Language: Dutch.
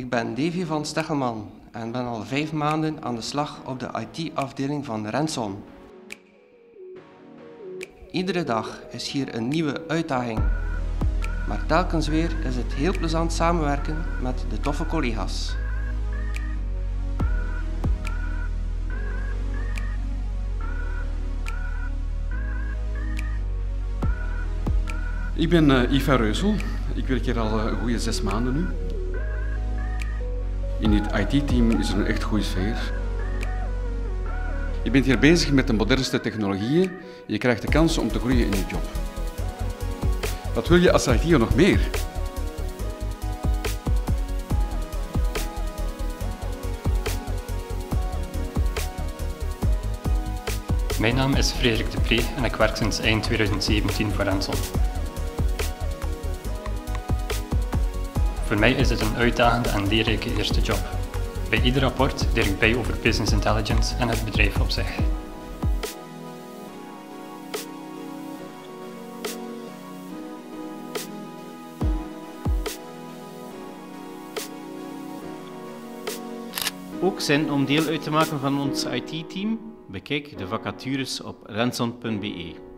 Ik ben Davy van Stechelman en ben al vijf maanden aan de slag op de IT-afdeling van Renson. Iedere dag is hier een nieuwe uitdaging. Maar telkens weer is het heel plezant samenwerken met de toffe collega's. Ik ben Yves Reuzel. Ik werk hier al een goede zes maanden nu. In het IT-team is er een echt goede sfeer. Je bent hier bezig met de modernste technologieën. Je krijgt de kans om te groeien in je job. Wat wil je als IT'er nog meer? Mijn naam is Frederik de Pre en ik werk sinds eind 2017 voor Renson. Voor mij is het een uitdagende en leerrijke eerste job. Bij ieder rapport leer ik bij over business intelligence en het bedrijf op zich. Ook zin om deel uit te maken van ons IT-team? Bekijk de vacatures op renson.be.